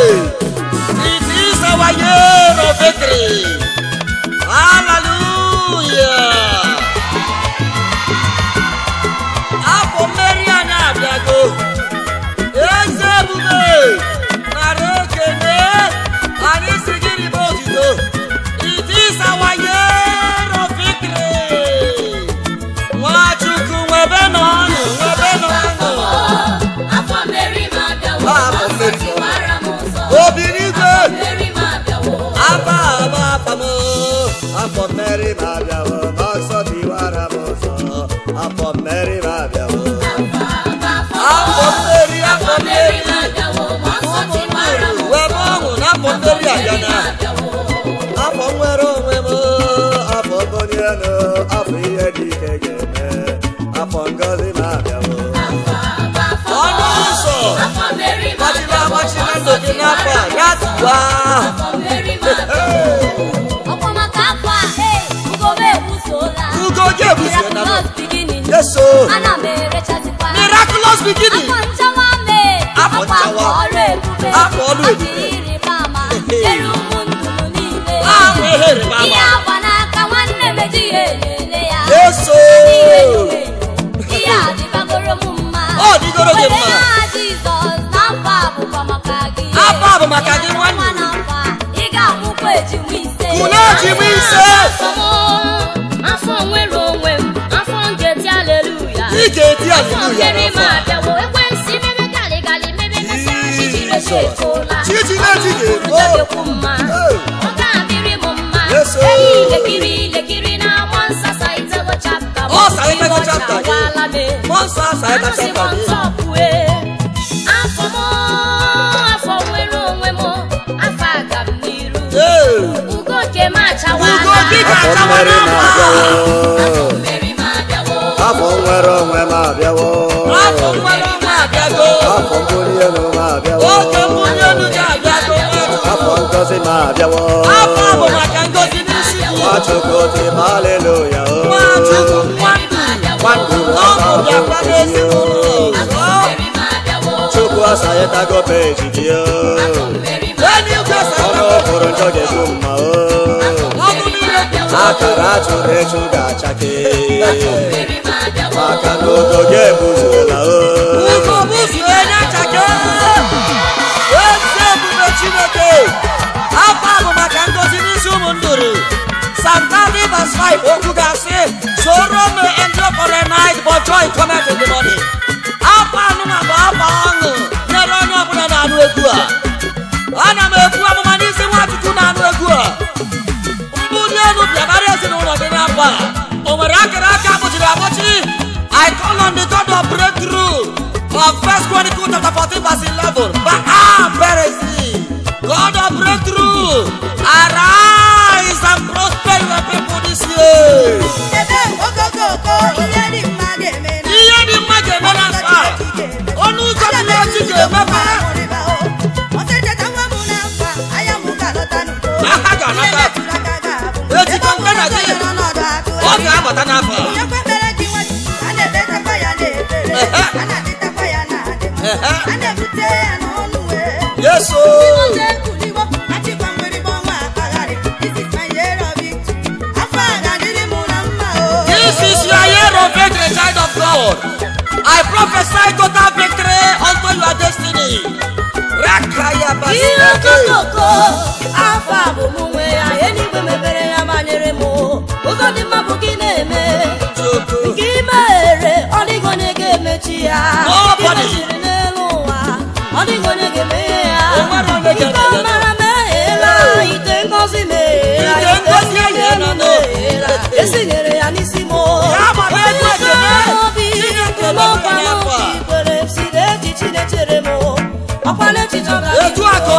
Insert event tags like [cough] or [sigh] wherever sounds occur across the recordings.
It is our year of victory. wá. Ugoje busola. Yeso. Miraculous beginning. Afọ̀njáwá. Afọ̀lù èbúté. Àwọn èrè bàbá. Ìyá àgbà náà ka nwanne méjì yé lélẹ̀ ya. Yeso. Ìyá àdìgbàgoro mú ma. Ó dìgbòrò dè mú ma. give me safe. afọ nwere onwe m afọ nketi aleluya. nketi aleluya n'afọ a. afọ ekwensi mebe gali gali mebe kasa chijire ji ekola. chijire ji ekola. ọkụ na nwa nsasa itego chapta. ọ sa itego chapta. ọ wala me. ọ sa sa bíjà àtàwọn náà mọ̀. àfọ̀nwẹ̀rẹ̀ ọ̀nwẹ̀ máa bẹ̀wò. àfọ̀nwẹ̀rẹ̀ ọ̀nwẹ̀ àbẹ̀wò. àfọ̀ngbóni ẹnu máa bẹ̀wò. oge múni ẹnu ní àbẹ̀wò. àfọ̀ngọ́sí máa bẹ̀wò. àfọ̀bọ̀màkàngọ́sí ní síkú. wàtúkùtì hallelujah. wàtúkù wàndù. wàndù wàndù wàndù chukwu asaye tago peji gị o ọnụ ụkwụrụ njọ ga-egbu mma o akara churechu ga-achake maka n'oge buzula o chineke afọ ahụ maka ngozi n'isi ụmụ nduru santadi vas 5 okwu ga-asị soro m ndị for a night but joy comet in the morning afọ anụnwa bụ afọ ọṅụ nyere onye ọbụla na-anụ egwu a Odenapa, Omaraka Raka I call on the God of breakthrough for First Chronicles chapter 14 verse 11. Baal Berezi, God of breakthrough, arise and prosper your people this year. Ebe ogogo ko iye ni mage mena. Iye ni mage mena fa. Onu jẹ́ mi lọ sí Jèmẹ́fà. tabọ. Nyɔkpɔ mele di wa ane be teƒe ya ne ebele, ana ti teƒe ya na ade ma, ane bute anu ɔnu e. Yesu. This is your year child of God. I prophesy total victory unto your destiny. Rakaya basirake. Iye koko, afa bomu we ayeni. dị mma bụ gị na-eme nke imeghere ọ dịghị onye ga-emechi ya imechiri n'elu ụwa ọ dịghị onye ga-emeghe ya ike ọmara meghela ite ngozi meghela ite esinyere e ya n'isi m obi ekele ọkwa si na-echere m ọkwa ga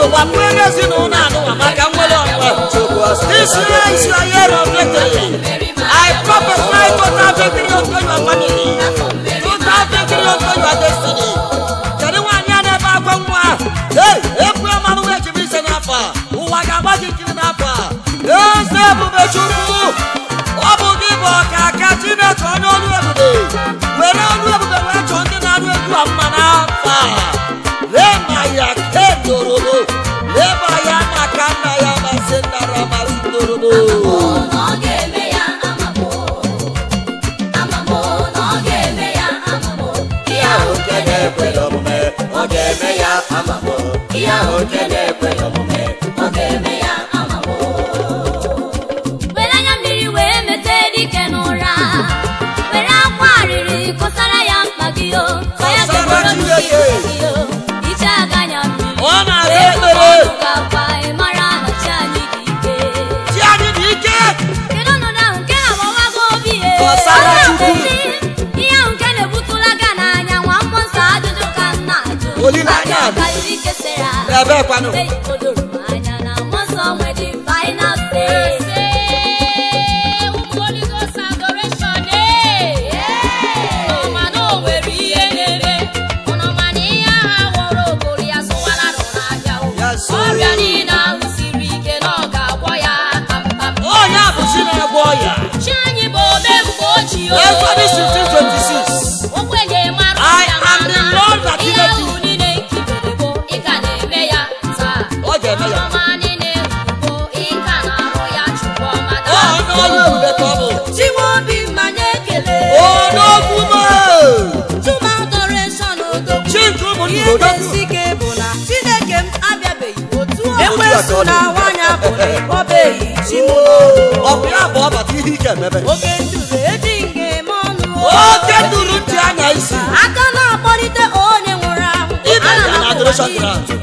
nsogbu apụghị ezinụlọ anụwa maka nwere ọnwa isra israel of victory i prophesy total victory over your family total victory over your destiny kedu nwaanyị a na-ebe akwa nwa ekwu amanụ ejibi ise n'afọ a ụwa ga-agba gị nkiri n'afọ a eze ebube chukwu ẹ̀bẹ́ panu. ihe ike emebe oke duru ntị a isi aka na-akpọlite onye nwụrụ anwụ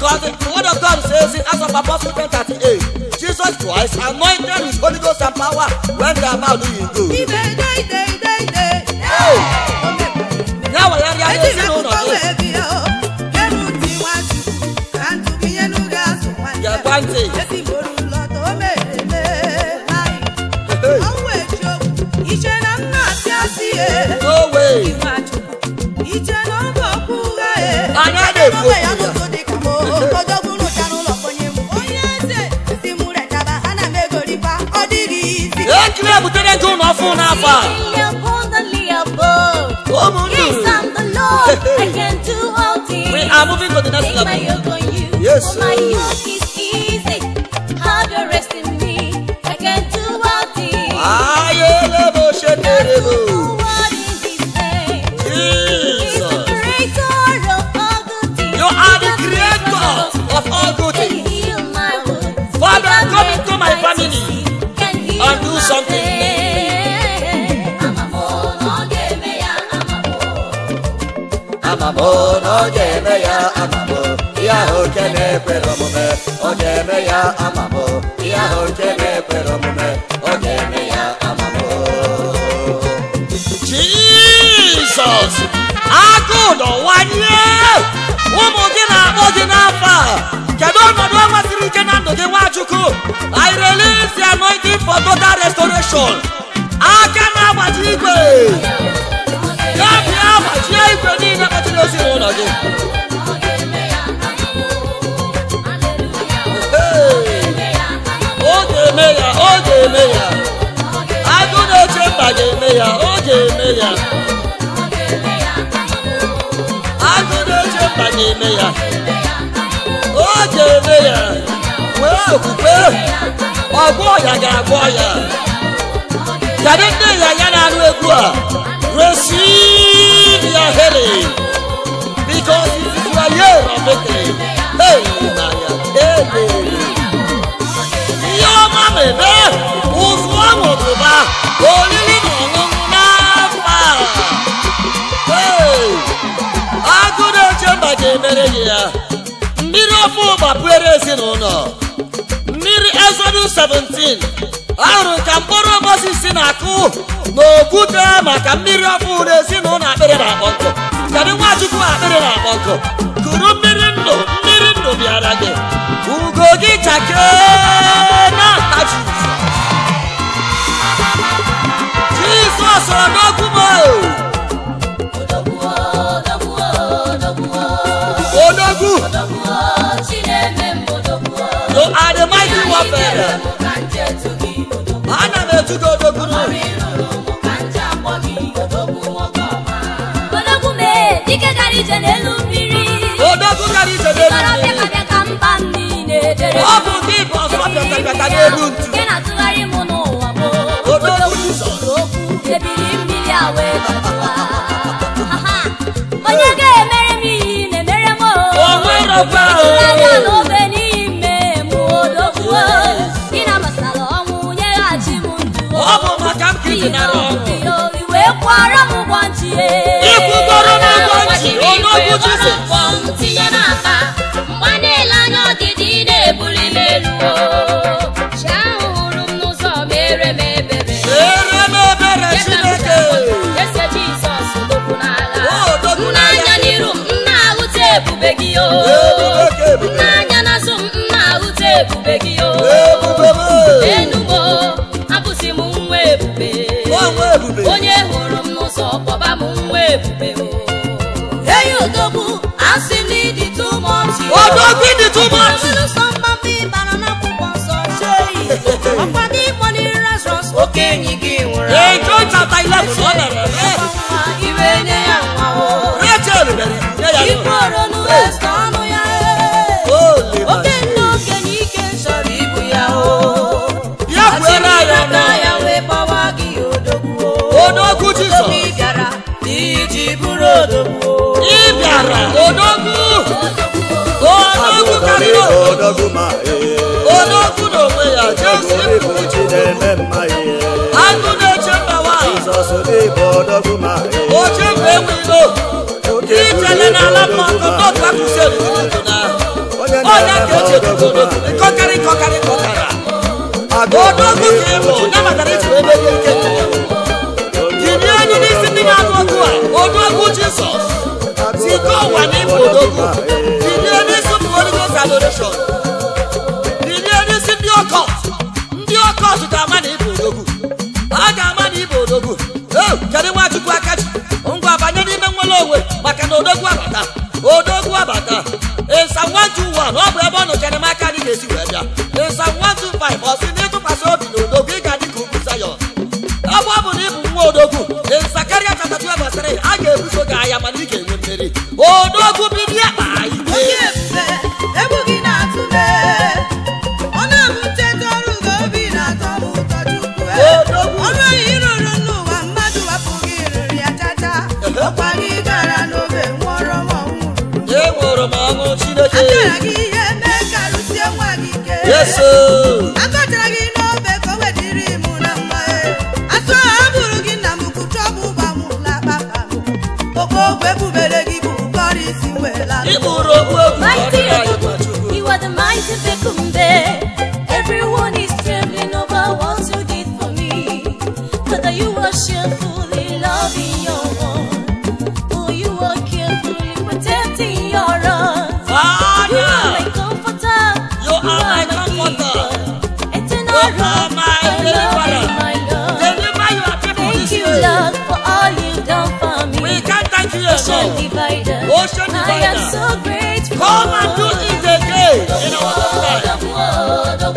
Because the word of God says in Acts of Apostles 10 38, Jesus Christ anointed with Holy Ghost and power went about doing good. moving to the next level. Yes. Sir. My yoke is easy. Have your n'oge eme ya amamo ihe ahụ nke na-ekwere omume oge eme ya amamo ihe ahụ nke na-ekwere the anointing for total restoration aka na-agbaji igwe n'ọbịa ahụ jie niile kpatara ezinụlọ gị ọ ga ya ọ ga-eme ya agụ na-eche mba ga-eme ya ọ ga-eme ya ga-eme ya yàrá ndé yàyà n'anụ egwu a receive your healing because it is your year of victory hey na ya ele ihe ọma mere ụzụ ọmụtụba oriri na ọṅụṅụ n'afọ a agụ na-eche mba ga-emere gị ya mmiri ọfụ gbapụere ezinụlọ mmiri ezodu 17 ahụrụ ka mkpụrụ Mozis na-akụ n'okwute maka mmiri ọkụ na-esi n'ụlọ akpịrị na-akpọ nkụ kedu nwa Chukwu akpịrị na-akpọ nkụ kuru mmiri ndụ mmiri ndụ bịara gị ugo gị chakee na atachi Jizọs n'okwu m odogwu odogwu to are the mighty warfare ojúdodogun náà. ọmọ mi lòlùkù kàńjà pọ̀ kí odògùn ọgọ́ ọ̀ma. ológun mèé díkẹ́ kárí jẹ n'elu mmiri. ológun kárí jẹ n'elu mmiri. ìkọrọ pẹkapẹka mba nni na-edere. ọ bụ ndị bụ ọsọ pịapịapịaka n'elu ntu. nke na-atụgharị m n'ụwa m. odogwu sọrọ okwu ebili mmiri a wee gbajụwa. onye ga-emere m iyi na-emere m o. o nwere ọgba o. iwe kwụọrọ m m ụgwọ nchi onye tinye n'aka mgbe a ọdịdị na-ebuli m elu chi ahụ hụrụ m n'ụzọ mere m ebere ere m Odo gidi too much. Okenyi bụ Chineke mma ihe agụ na-eche mbawa Jizọs n'ịbụ ọdọgbu ma oche mgbe enwilo ijele n'ala mma ọkọkọ kpapụsi otutu na onye ka eji otutu n'otu ịkọkarị ịkọkarị kọkara odogwu ka ịbụ nabatara iji ebe gị ike jiri onye n'isi ndị na-agụ ọgụ a odogwu Jizọs site ụwa n'ịbụ odogwu jiri onye isi bụ Holy Ghost adoration odogwu começou. am so grateful. Come and do it again. Oh, no good luck,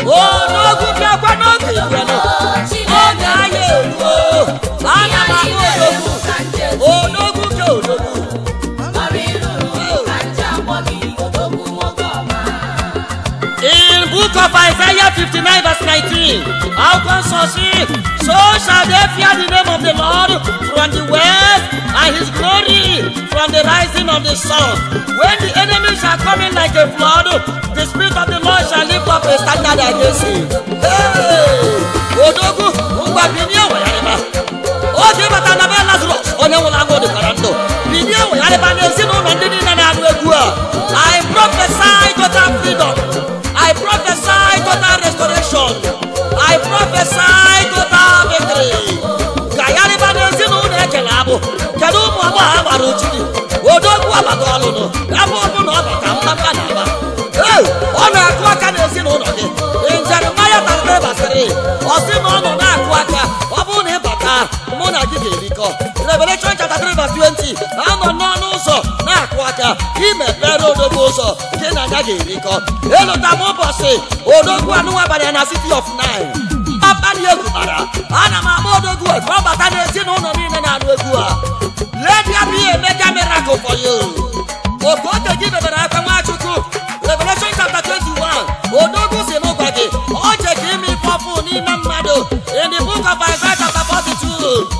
no good luck. Oh, na ye oluwo. Ana ma mo ologun. Oh, no good ke ologun. In book of Isaiah 59 verse 19, how can such So shall they fear the name of the Lord from the west, and his glory from the rising of the sun. When the enemy shall come in like a flood, the spirit of the Lord shall lift up a standard against him. Hey, Odogu, ngwa bini ewe yareba. O ji bata na be Lazarus, onye nwụrụ agwọ dị kara Bini ewe yareba na ezinụlọ ndị niile na-anụ egwu a. I prophesy total freedom. agụ ọlụlụ ebe ọbụla ọ nọ ka mmapa na-aba ọ na-akụ aka n'ezinụlọ gị njarịmaya taata basịrị ọ sị na ọ nọ na-akụ aka ọ bụrụ na ị bata mụ na gị ga-erikọ revelation chapter 3 verse 20 anọ n'ọnụ ụzọ na-akụ aka imepere odogwu ụzọ gị na ya ga-erikọ ịlụta m ụbọchị odogwu anụnwa abalị na city of nine mkpali egwu bara ana m agba odogwu ka ọ bata n'ezinụlọ niile na-anụ egwu a let there be a mega miracle for you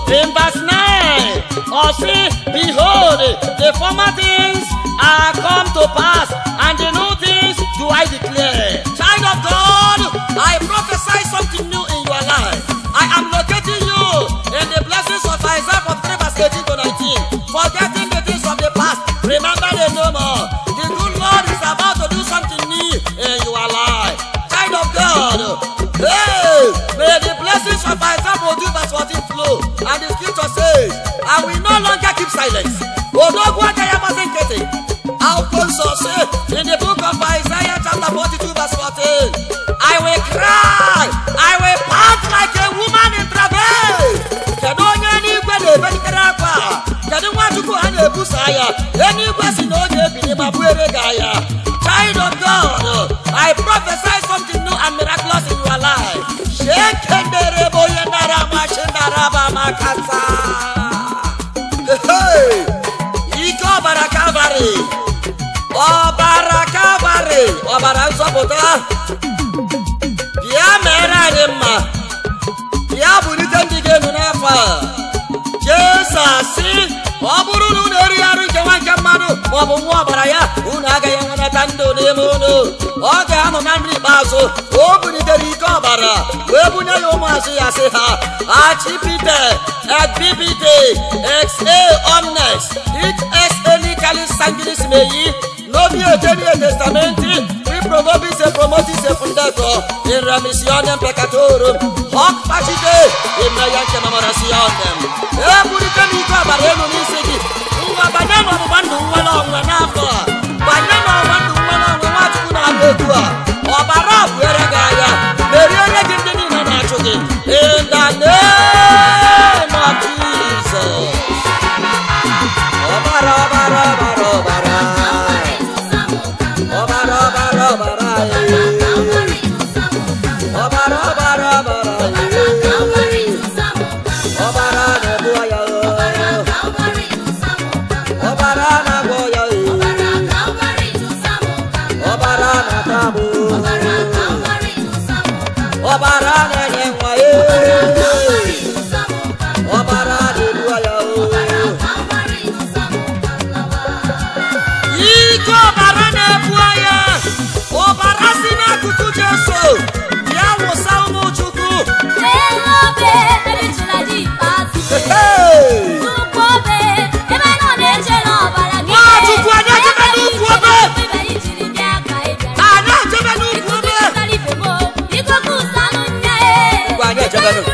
In verse night, or see, behold, the former things are come to pass. keep silence. Odogwu Adayamasin Kete, Alphonsus, in the book of Isaiah chapter 42 verse 14, I will cry, I will pant like a woman in travail. Kedu onye n'igwe na-ebelitere akwa? Kedu Nwachukwu ha na-ebuso agha? Enigwe si na onye ebili ma buere gị agha. Child of God, I prophesy something new and miraculous in your life. Shekendere boye narama shindaraba makasa. ọbụ mmụọ gbara ya unu agaghị enwelata ndụ n'ime unu oge anọ na nri ikpeazụ o bulitere ike ọbara wee bunye ya ụmụazụ ya sị ha achipite ekbibite xa omnes itxenikali sangilis meyi n'obi eteni testamenti promovis e promotis e fundato in remissionem peccatorum hoc facite in meia che memorationem e puritem ico abarelum in ụwa banye n'ọgbụgba ndụ nwere onwe n'afọ a banye n'ọgba ndụ nwere onwe Nwachukwu na-abụ egwu a ọbara abụọ barale 가는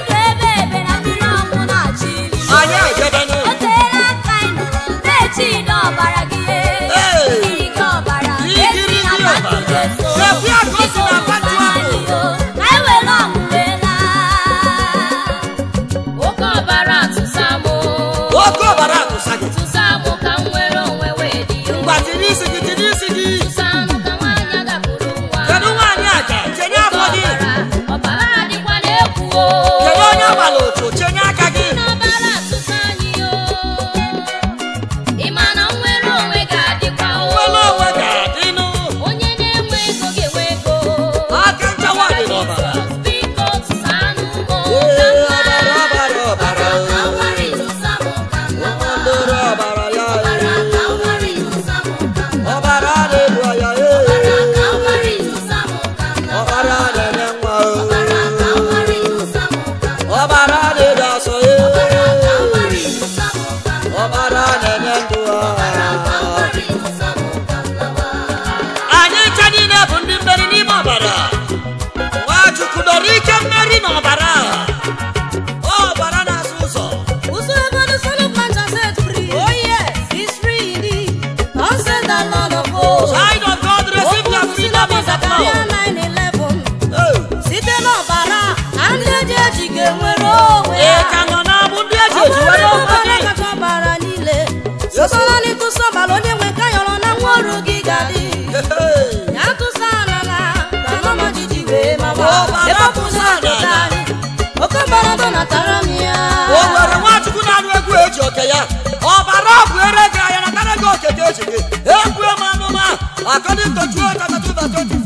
Echike, Ekwe Manuma, according to Joel chapter 2 verse 24.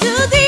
to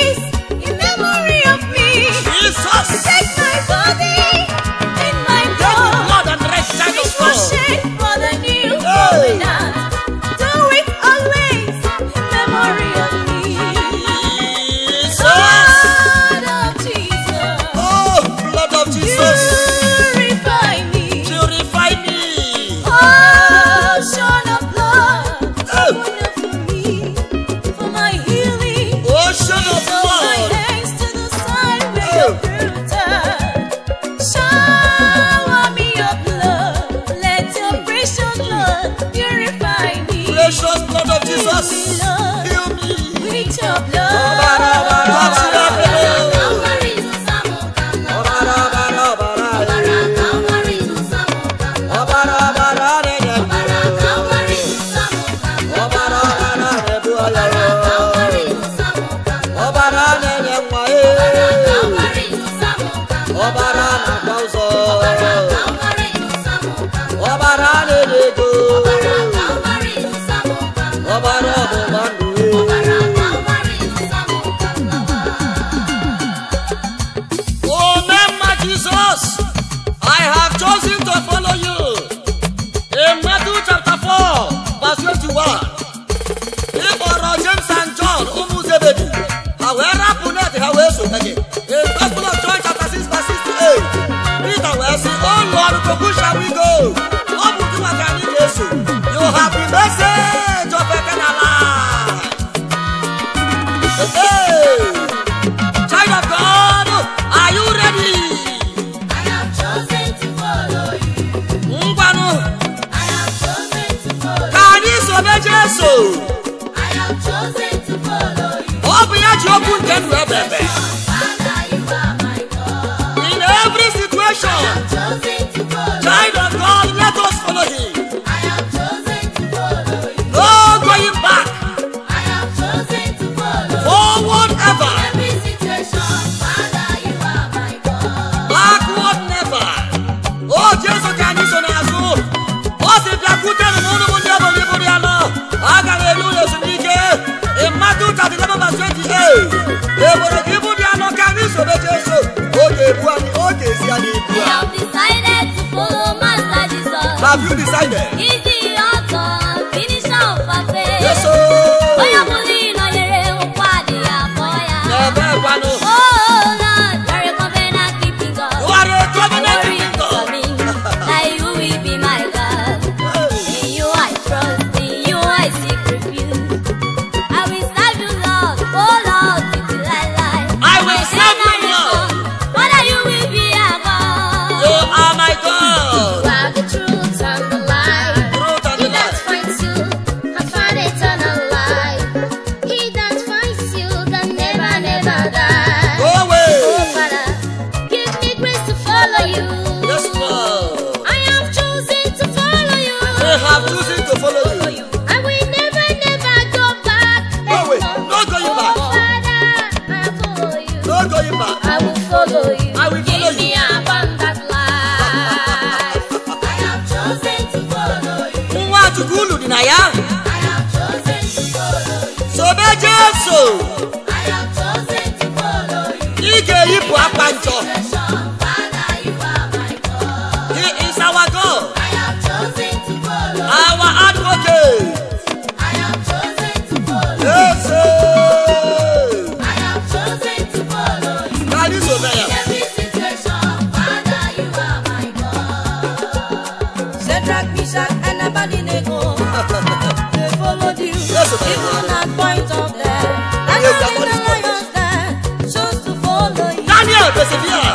Even at point of death, I know the lions there chose to follow you. Daniel, persevere.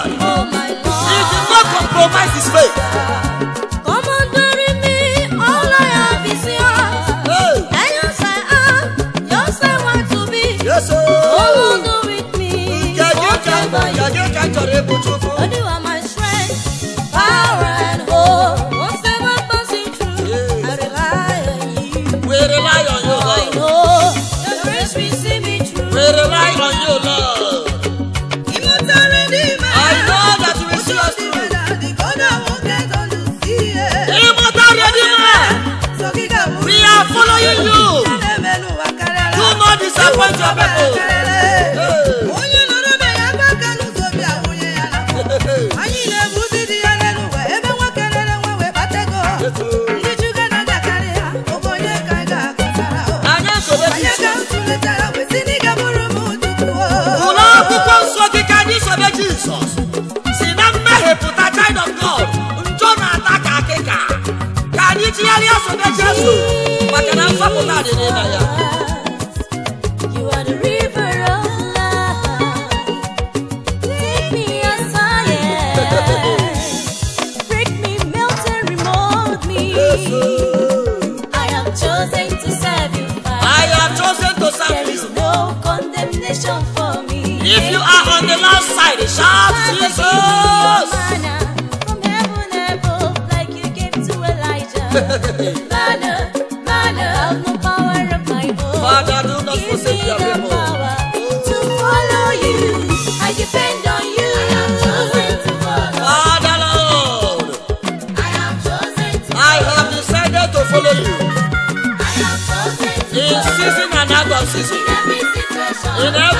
In every situation. In every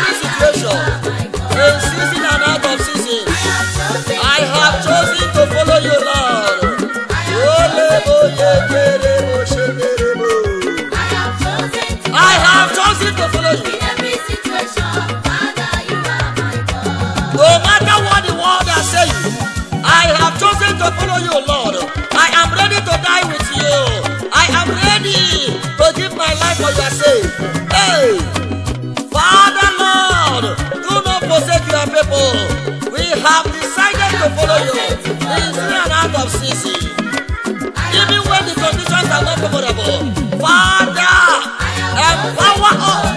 decided to follow you is three and a of season. Even when the conditions are not favorable, Father, empower us.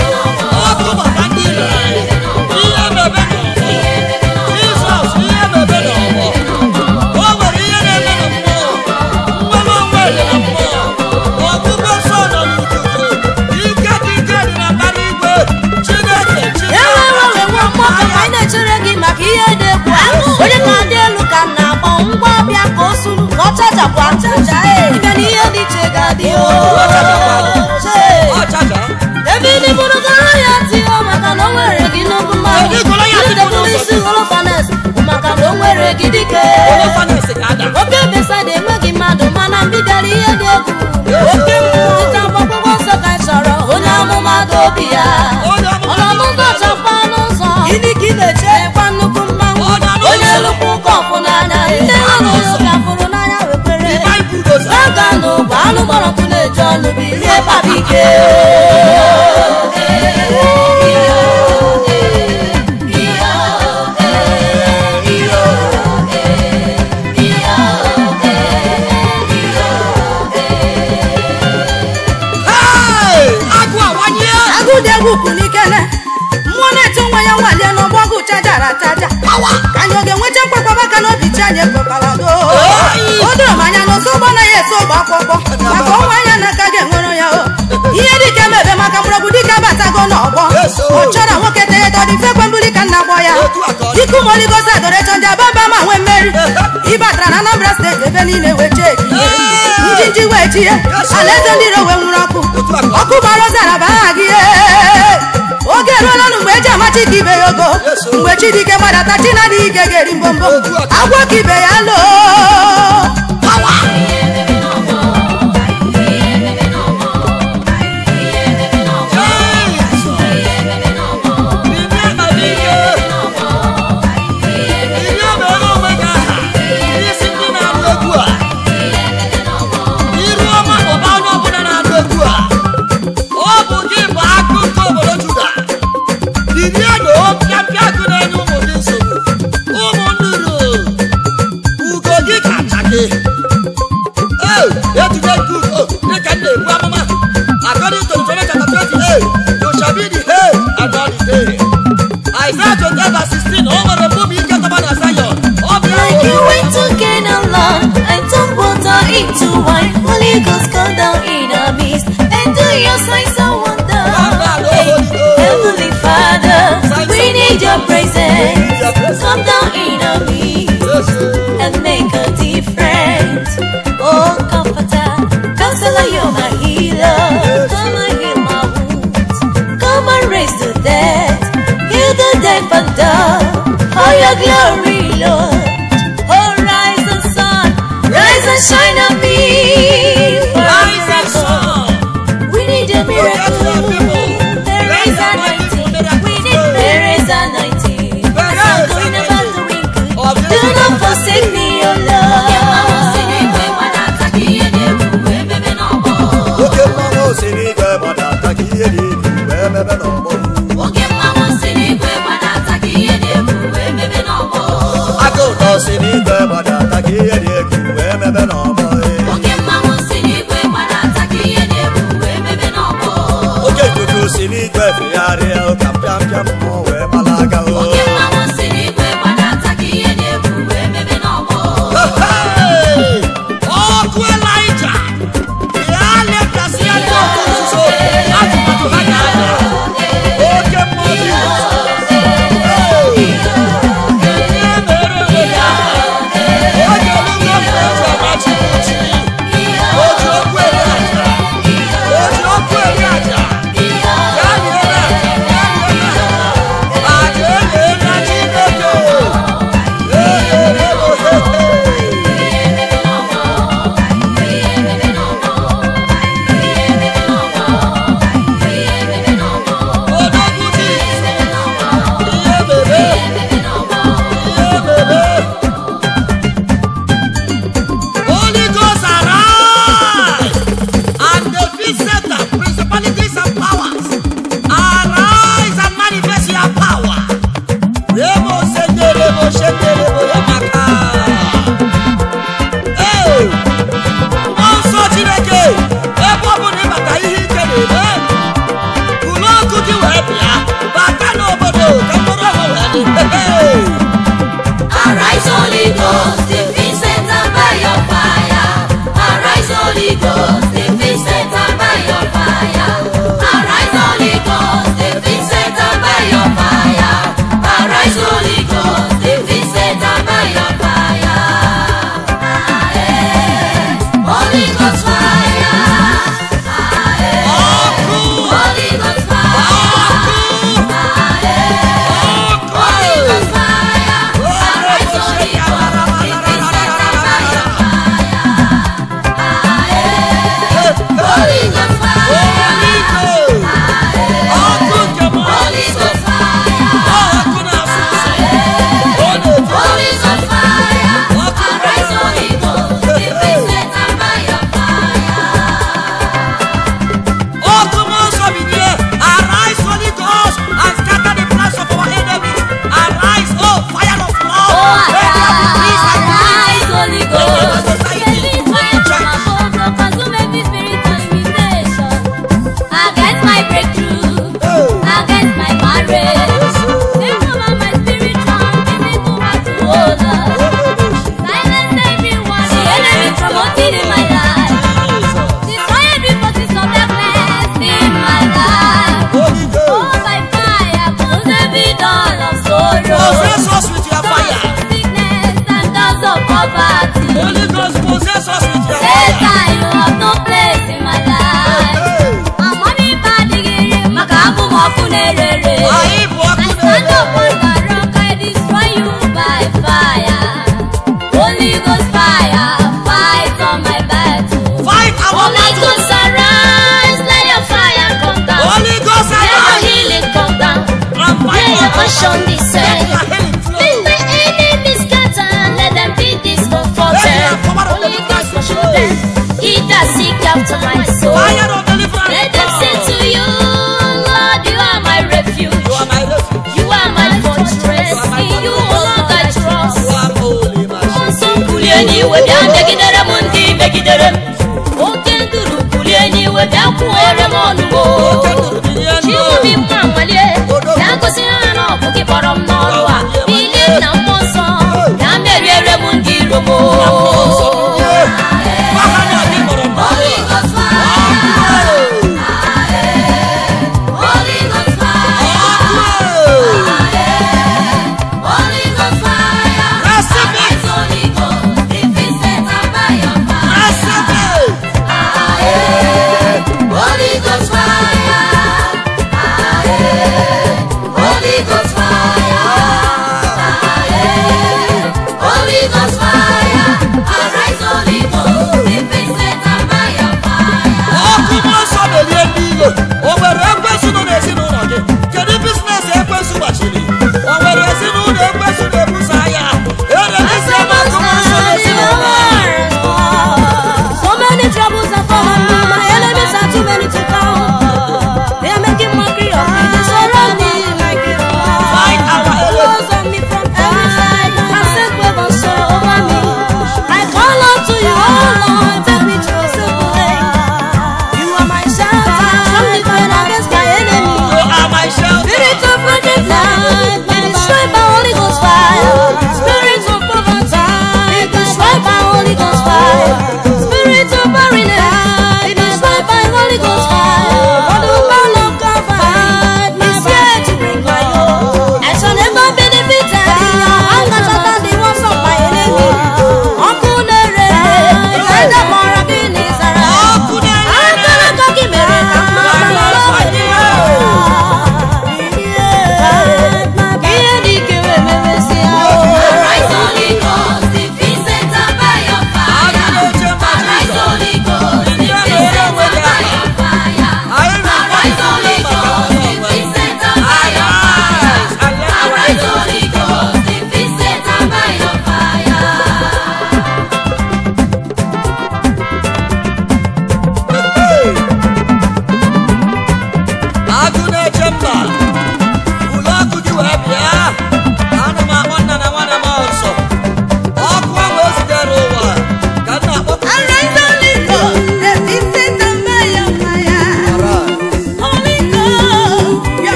dike oke besa da enweghị mmadụ mana ndị bịara ihe dị egwu dịta akwụkwọ nsọ ka chọrọ onye amụma dị obi ya ọnọdụ ọchakwa n'ụzọ ekwa nnukwu mmanwụ onye lụkwa ụka ọkụ n'anya ndị ahụ ka fụrụ n'anya wekwere aga bụ anụ gbọrọkụ na-eji ọnụ bụ ihe kpara ike nwalie n'ọbọgụ chajara chaja ka anyị ọ ga-enweta mkpakpaba ka n'obichi anyị ekpekpalago o doro m anya na ụsọ ụgbọ anaghị ese ụgbọ akwụkwọ maka ọnwa anya na aka ga-enwere ya o ihe dịka mebe maka mgbọrọgwụ dịka bata ọgbọ n'ọgbọ oh. ọ chọrọ nwoke teghedọrọ ife kwembuli ka nna gbọ ya dịka ụmụoligozi adorechọ ndị abamba ma nwee mmeri ịbatara [laughs] na anambra steeti ebe niile wee chee njinji wee chie oh. alaeze ndị iro wee nwụrụ ọkụ ọkụ gbara ozara bụ aha gị oge eruola na mgbe eji amachi ka ibe ya ogo oh. mgbe chidike gbadata chi na adịghị ike ga-eri mbombo agwọ ka ibe ya loo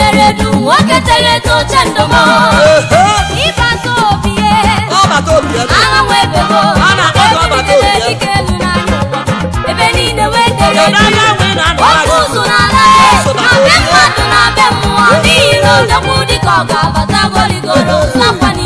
ederedu nwoke tere edo oche ndobo ịbata obi ye agha wee bebo ebirigide dike elu n'anya ebe niile wee dere edu otu ụzụ n'ala e na be mmadụ na be mmụọ n'ihi na odekwu dịka ọ ga-abata goligoro sakwa